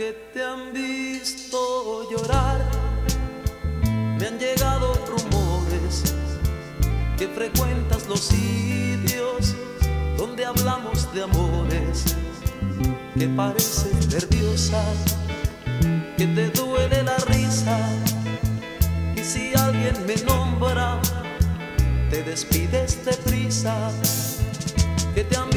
que te han visto llorar. Me han llegado rumores que frecuentas los sitios donde hablamos de amores, que pareces nerviosa, que te duele la risa, y si alguien me nombra, te despides de prisa, que te han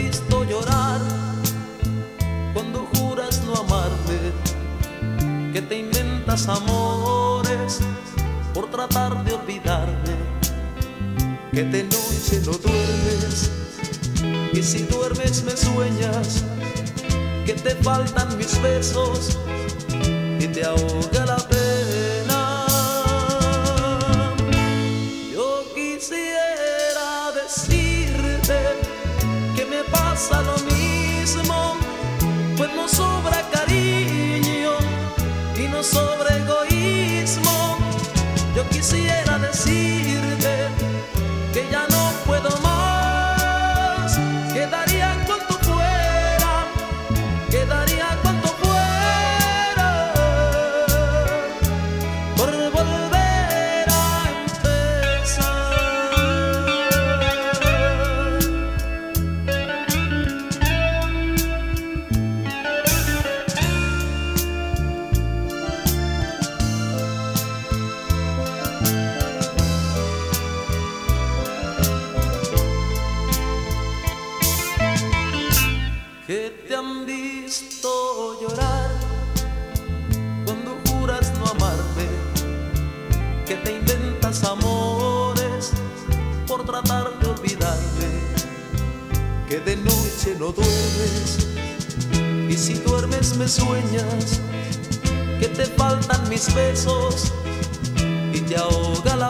amores por tratar de olvidarme, que de noche no duermes y si duermes me sueñas, que te faltan mis besos y te ahoga la pena. Yo quisiera decirte que me pasa lo mismo, pues no cariño sobra egoísmo. Yo quisiera decirte que ya no puedo más, quedaría que de noche no duermes. Y si duermes me sueñas, que te faltan mis besos y te ahoga la